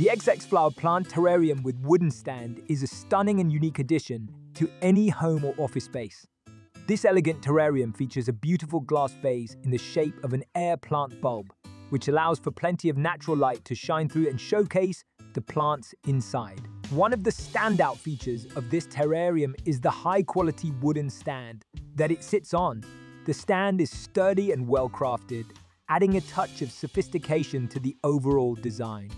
The XX Flower plant terrarium with wooden stand is a stunning and unique addition to any home or office space. This elegant terrarium features a beautiful glass vase in the shape of an air plant bulb, which allows for plenty of natural light to shine through and showcase the plants inside. One of the standout features of this terrarium is the high-quality wooden stand that it sits on. The stand is sturdy and well-crafted, adding a touch of sophistication to the overall design.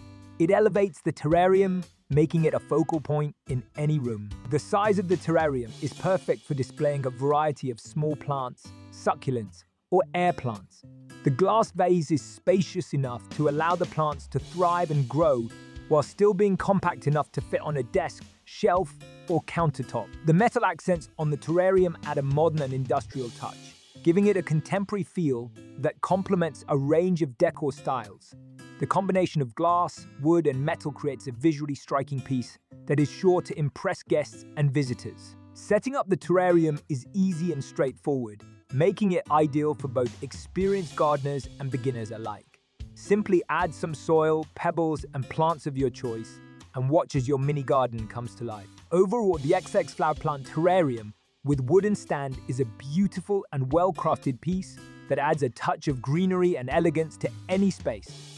It elevates the terrarium, making it a focal point in any room. The size of the terrarium is perfect for displaying a variety of small plants, succulents, or air plants. The glass vase is spacious enough to allow the plants to thrive and grow while still being compact enough to fit on a desk, shelf, or countertop. The metal accents on the terrarium add a modern and industrial touch, giving it a contemporary feel that complements a range of decor styles. The combination of glass, wood, and metal creates a visually striking piece that is sure to impress guests and visitors. Setting up the terrarium is easy and straightforward, making it ideal for both experienced gardeners and beginners alike. Simply add some soil, pebbles, and plants of your choice, and watch as your mini garden comes to life. Overall, the XX Flower Plant Terrarium with wooden stand is a beautiful and well-crafted piece that adds a touch of greenery and elegance to any space.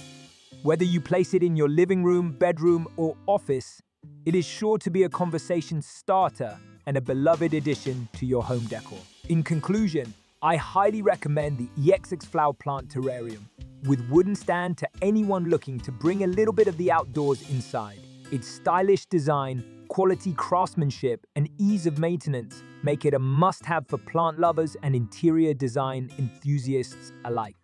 Whether you place it in your living room, bedroom, or office, it is sure to be a conversation starter and a beloved addition to your home decor. In conclusion, I highly recommend the EXX Flower Plant Terrarium with wooden stand to anyone looking to bring a little bit of the outdoors inside. Its stylish design, quality craftsmanship, and ease of maintenance make it a must-have for plant lovers and interior design enthusiasts alike.